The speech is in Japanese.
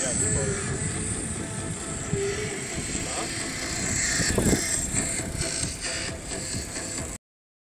Yeah,